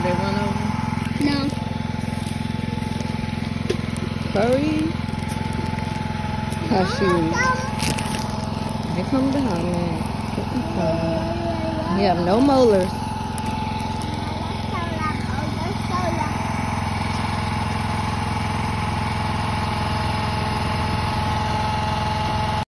Did they run over? No. Hurry. Cashews. They come behind me. You have no molars.